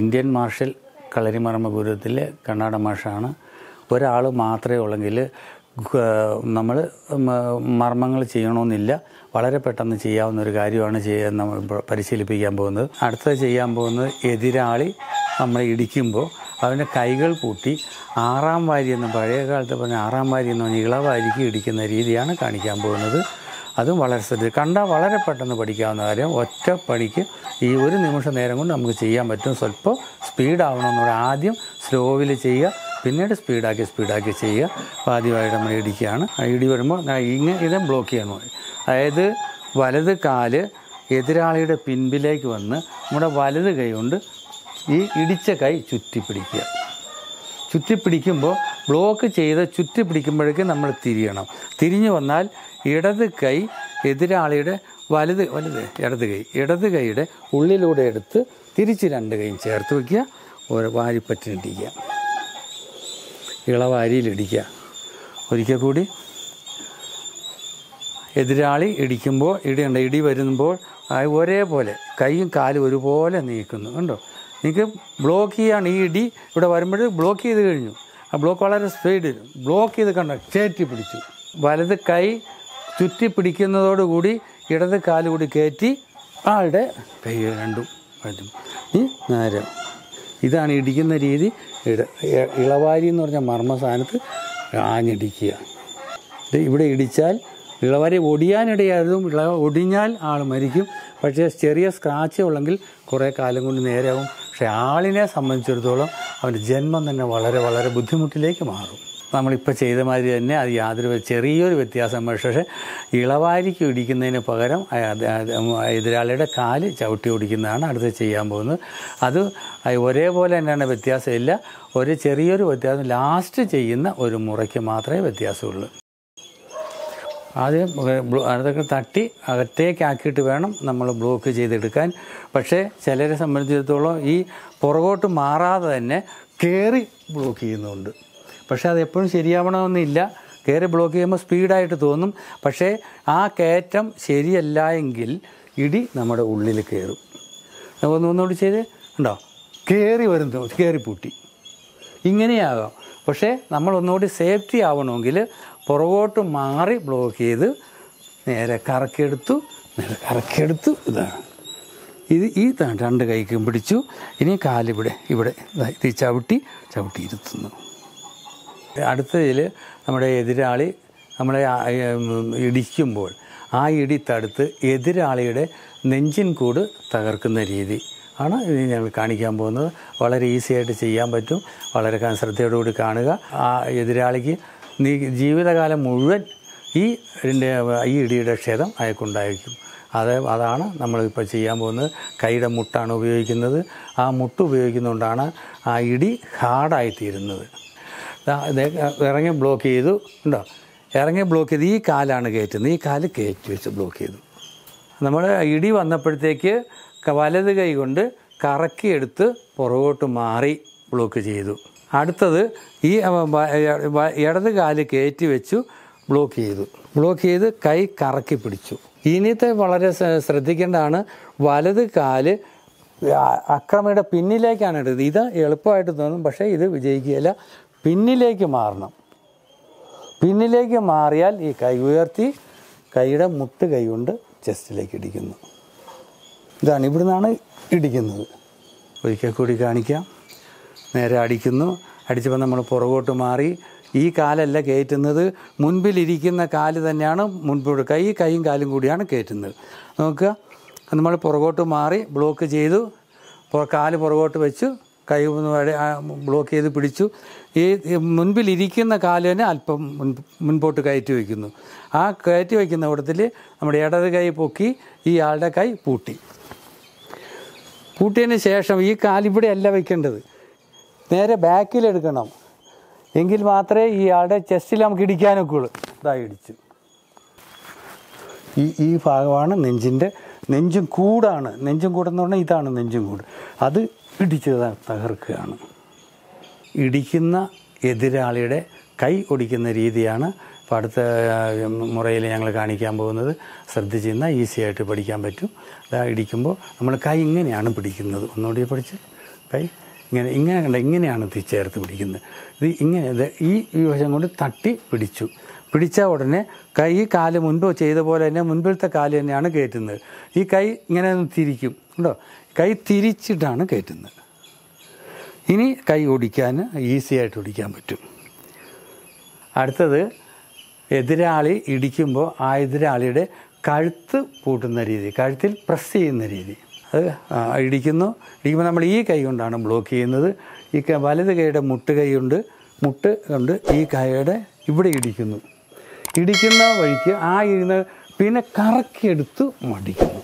Indian marshal കളരിമർമ്മ ഗുരുത്തിലെ കണ്ണാട മാഷാണ്. ഒരാൾ മാത്രമേ ഉള്ളെങ്കിൽ നമ്മൾ മർമ്മങ്ങൾ ചെയ്യണമെന്നില്ല വളരെ പെട്ടെന്ന് ചെയ്യാവുന്ന ഒരു കാര്യമാണ് ചെയ്യാൻ നമ്മൾ പരിശീലിപ്പിക്കാൻ പോകുന്നത്. അടുത്തത് ചെയ്യാൻ പോകുന്നത് എതിരാളി നമ്മളെ ഇടിക്കുമ്പോൾ അവന്റെ കൈകൾ പൂട്ടി ആറാം വാരി എന്ന് പഴയ കാലത്ത് പറഞ്ഞ ആറാം വാരി എന്ന് പറഞ്ഞാൽ ഇളവാരിക്ക് ഇടിക്കുന്ന രീതിയാണ് കാണിക്കാൻ പോകുന്നത്. അതും വളരെ ശ്രദ്ധിച്ച് കണ്ടാൽ വളരെ പെട്ടെന്ന് പഠിക്കാവുന്ന കാര്യം ഒറ്റ പണിക്ക് ഈ ഒരു നിമിഷ നേരം കൊണ്ട് നമുക്ക് ചെയ്യാൻ പറ്റും. സ്വല്പം സ്പീഡാവണമെന്ന് ആദ്യം സ്ലോവിൽ ചെയ്യുക പിന്നീട് സ്പീഡാക്കി സ്പീഡാക്കി ചെയ്യുക. അപ്പോൾ ആദ്യമായിട്ട് നമ്മൾ ഇടിക്കുകയാണ്. ഇടി വരുമ്പോൾ ഇങ്ങനെ ഇത് ബ്ലോക്ക് ചെയ്യാൻ പോയി. അതായത് വലത് കാൽ എതിരാളിയുടെ പിൻപിലേക്ക് വന്ന് നമ്മുടെ വലത് കൈ കൊണ്ട് ഈ ഇടിച്ച കൈ ചുറ്റി പിടിക്കുക ചുറ്റി പിടിക്കുമ്പോൾ ബ്ലോക്ക് ചെയ്ത് ചുറ്റി പിടിക്കുമ്പോഴേക്കും നമ്മൾ തിരിയണം. തിരിഞ്ഞു വന്നാൽ ഇടത് കൈ എതിരാളിയുടെ വലത് വലത് ഇടത് കൈ ഇടത് കൈയുടെ ഉള്ളിലൂടെ എടുത്ത് തിരിച്ച് രണ്ട് കൈയും ചേർത്ത് വയ്ക്കുക. ഒരു വാരിപ്പറ്റിനിടിക്കുക ഇളവാരിയിലിടിക്കുക ഒരിക്കൽ കൂടി. എതിരാളി ഇടിക്കുമ്പോൾ ഇടിയുണ്ട് ഇടി വരുമ്പോൾ ഒരേപോലെ കൈയും കാലും ഒരുപോലെ നീക്കുന്നു. കണ്ടോ? നിങ്ങൾക്ക് ബ്ലോക്ക് ചെയ്യാണ് ഈ ഇടി ഇവിടെ വരുമ്പോൾ ബ്ലോക്ക് ചെയ്ത് കഴിഞ്ഞു. ആ ബ്ലോക്ക് വളരെ സ്പീഡിൽ ബ്ലോക്ക് ചെയ്ത് കണ്ട കയറ്റി പിടിച്ചു. വലത് കൈ ചുറ്റി പിടിക്കുന്നതോടുകൂടി ഇടത് കാൽ കൂടി കയറ്റി ആളുടെ കൈ രണ്ടും വരും. ഈ നേരെ. ഇതാണ് ഇടിക്കുന്ന രീതി. ഇളവാരി എന്ന് പറഞ്ഞ മർമ്മ സ്ഥാനത്ത് ആഞ്ഞിടിക്കുക ഇവിടെ ഇടിച്ചാൽ ഇളവരെ ഒടിയാനിടയായതും ഇളവ ഒടിഞ്ഞാൽ ആൾ മരിക്കും. പക്ഷേ ചെറിയ സ്ക്രാച്ച് ഉള്ളെങ്കിൽ കുറേ കാലം കൊണ്ട് നേരെയാവും. പക്ഷേ ആളിനെ സംബന്ധിച്ചിടത്തോളം അവന്റെ ജന്മം തന്നെ വളരെ വളരെ ബുദ്ധിമുട്ടിലേക്ക് മാറും. നമ്മളിപ്പോൾ ചെയ്ത മാതിരി തന്നെ അത് യാതൊരു ചെറിയൊരു വ്യത്യാസം പക്ഷേ ഇളവാരിക്ക് ഇടിക്കുന്നതിന് പകരം എതിരാളിയുടെ കാൽ ചവിട്ടി ഓടിക്കുന്നതാണ് അടുത്ത് ചെയ്യാൻ പോകുന്നത്. അത് ഒരേപോലെ തന്നെയാണ് വ്യത്യാസമില്ല ഒരു ചെറിയൊരു വ്യത്യാസം ലാസ്റ്റ് ചെയ്യുന്ന ഒരു മുറയ്ക്ക് മാത്രമേ വ്യത്യാസമുള്ളൂ. ആദ്യം അതൊക്കെ തട്ടി അകത്തേക്കാക്കിയിട്ട് വേണം നമ്മൾ ബ്ലോക്ക് ചെയ്തെടുക്കാൻ. പക്ഷേ ചിലരെ സംബന്ധിച്ചിടത്തോളം ഈ പുറകോട്ട് മാറാതെ തന്നെ കയറി ബ്ലോക്ക് ചെയ്യുന്നുണ്ട്. പക്ഷേ അത് എപ്പോഴും ശരിയാവണമെന്നില്ല. കയറി ബ്ലോക്ക് ചെയ്യുമ്പോൾ സ്പീഡായിട്ട് തോന്നും. പക്ഷേ ആ കയറ്റം ശരിയല്ല എങ്കിൽ ഇടി നമ്മുടെ ഉള്ളിൽ കയറും. ഒന്ന് ഒന്നുകൂടി ചെയ്ത് ഉണ്ടോ കയറി വരുന്നു കയറി പൂട്ടി. ഇങ്ങനെയാകാം. പക്ഷേ നമ്മൾ ഒന്നുകൂടി സേഫ്റ്റി ആവണമെങ്കിൽ പുറകോട്ട് മാറി ബ്ലോക്ക് ചെയ്ത് നേരെ കറക്കിയെടുത്തു നേരെ കറക്കിയെടുത്തു. ഇതാണ്. ഇത് ഈ രണ്ട് കൈക്കും പിടിച്ചു. ഇനി കാലിവിടെ ഇവിടെ ഇത് ചവിട്ടി ചവിട്ടി ഇരുത്തുന്നു. അടുത്തതിൽ നമ്മുടെ എതിരാളി നമ്മളെ ഇടിക്കുമ്പോൾ ആ ഇടി തടുത്ത് എതിരാളിയുടെ നെഞ്ചിൻ കൂട് തകർക്കുന്ന രീതി. ആണ് ഇനി ഞങ്ങൾ കാണിക്കാൻ പോകുന്നത്. വളരെ ഈസി ആയിട്ട് ചെയ്യാൻ പറ്റും. വളരെ ശ്രദ്ധയോടുകൂടി കാണുക. ആ എതിരാളിക്ക് നീ ജീവിതകാലം മുഴുവൻ ഈ ഈ ഇടിയുടെ ക്ഷേത്രം അയക്കുണ്ടായിരിക്കും അത് അതാണ് നമ്മളിപ്പോൾ ചെയ്യാൻ പോകുന്നത്. കൈയുടെ മുട്ടാണ് ഉപയോഗിക്കുന്നത്. ആ മുട്ട് ഉപയോഗിക്കുന്നതുകൊണ്ടാണ് ആ ഇടി ഹാർഡായിത്തീരുന്നത്. ഇറങ്ങി ബ്ലോക്ക് ചെയ്തു. ഉണ്ടോ? ഇറങ്ങി ബ്ലോക്ക് ചെയ്ത്. ഈ കാലാണ് കയറ്റുന്നത്. ഈ കാൽ കയറ്റി വെച്ച് ബ്ലോക്ക് ചെയ്തു. നമ്മൾ ഇടി വന്നപ്പോഴത്തേക്ക് വലത് കൈകൊണ്ട് കറക്കിയെടുത്ത് പുറകോട്ട് മാറി ബ്ലോക്ക് ചെയ്തു. അടുത്തത് ഈ ഇടത് കാൽ കയറ്റി വെച്ചു ബ്ലോക്ക് ചെയ്തു. ബ്ലോക്ക് ചെയ്ത് കൈ കറക്കി പിടിച്ചു. ഇനിത്തെ വളരെ ശ്ര- ശ്രദ്ധിക്കേണ്ടതാണ് വലത് കാൽ അക്രമയുടെ പിന്നിലേക്കാണ് എടുത്തത്. ഇത് എളുപ്പമായിട്ട് തോന്നും പക്ഷേ ഇത് വിജയിക്കുകയില്ല. പിന്നിലേക്ക് മാറണം. പിന്നിലേക്ക് മാറിയാൽ ഈ കൈ ഉയർത്തി കൈയുടെ മുട്ട് കൈ കൊണ്ട് ചെസ്റ്റിലേക്ക് ഇടിക്കുന്നു. ഇതാണ് ഇവിടുന്നാണ് ഇടിക്കുന്നത്. ഒരിക്കൽ കൂടി കാണിക്കാം. നേരെ അടിക്കുന്നു. അടിച്ചപ്പോൾ നമ്മൾ പുറകോട്ട് മാറി. ഈ കാലല്ല കയറ്റുന്നത്. മുൻപിലിരിക്കുന്ന കാൽ തന്നെയാണ് മുൻപോട്ട് കൈ കൈയും കാലും കൂടിയാണ് കയറ്റുന്നത്. നോക്കുക. നമ്മൾ പുറകോട്ട് മാറി ബ്ലോക്ക് ചെയ്തു. കാൽ പുറകോട്ട് വെച്ചു. കൈ ബ്ലോക്ക് ചെയ്ത് പിടിച്ചു. ഈ മുൻപിലിരിക്കുന്ന കാൽ തന്നെ അല്പം മുൻ മുൻപോട്ട് കയറ്റി വയ്ക്കുന്നു. ആ കയറ്റി വയ്ക്കുന്ന കൂട്ടത്തിൽ നമ്മുടെ ഇടത് കൈ പൊക്കി ഈ ആളുടെ കൈ പൂട്ടി. പൂട്ടിയതിന് ശേഷം ഈ കാലിവിടെ അല്ല വയ്ക്കേണ്ടത്. നേരെ ബാക്കിലെടുക്കണം. എങ്കിൽ മാത്രമേ ഈ ആളുടെ ചെസ്റ്റിൽ നമുക്ക് ഇടിക്കാനൊക്കെ ഉള്ളൂ. ഇതാ ഇടിച്ചു. ഈ ഈ ഭാഗമാണ് നെഞ്ചിന്റെ നെഞ്ചും കൂടാണ്. നെഞ്ചും കൂടെന്ന് പറഞ്ഞാൽ ഇതാണ് നെഞ്ചും കൂട്. അത് ഇടിച്ച് തകർക്കുകയാണ്. ഇടിക്കുന്ന എതിരാളിയുടെ കൈ ഒടിക്കുന്ന രീതിയാണ് ഇപ്പോൾ അടുത്ത മുറയിൽ ഞങ്ങൾ കാണിക്കാൻ പോകുന്നത്. ശ്രദ്ധിച്ച് നിന്നാൽ ഈസി ആയിട്ട് പഠിക്കാൻ പറ്റും. ഇതാ ഇടിക്കുമ്പോൾ നമ്മൾ കൈ ഇങ്ങനെയാണ് പിടിക്കുന്നത്. ഒന്നുകൂടി പഠിച്ച് കൈ ഇങ്ങനെ ഇങ്ങനെ കണ്ട ഇങ്ങനെയാണ് തിരിച്ചേർത്ത് ചേർത്ത് പിടിക്കുന്നത്. ഇത് ഇങ്ങനെ ഈ വശം കൊണ്ട് തട്ടി പിടിച്ചു. പിടിച്ച ഉടനെ കൈ കാൽ മുൻപ് ചെയ്ത പോലെ തന്നെ മുൻപിലത്തെ കാൽ തന്നെയാണ് കയറ്റുന്നത്. ഈ കൈ ഇങ്ങനെ തിരിക്കും. കേട്ടോ കൈ തിരിച്ചിട്ടാണ് കയറ്റുന്നത്. ഇനി കൈ ഓടിക്കാൻ ഈസി ആയിട്ട് ഓടിക്കാൻ പറ്റും. അടുത്തത് എതിരാളി ഇടിക്കുമ്പോൾ ആ എതിരാളിയുടെ കഴുത്ത് പൂട്ടുന്ന രീതി കഴുത്തിൽ പ്രസ് ചെയ്യുന്ന രീതി. അത് ഇടിക്കുന്നു. ഇടിക്കുമ്പോൾ നമ്മൾ ഈ കൈ കൊണ്ടാണ് ബ്ലോക്ക് ചെയ്യുന്നത്. ഈ വലത് കൈയുടെ മുട്ട് കൈ കൊണ്ട് മുട്ട് കൊണ്ട് ഈ കൈയുടെ ഇവിടെ ഇടിക്കുന്നു. ഇടിക്കുന്ന വഴിക്ക് ആ ഇരുന്ന് പിന്നെ കറക്കിയെടുത്ത് മടിക്കുന്നു.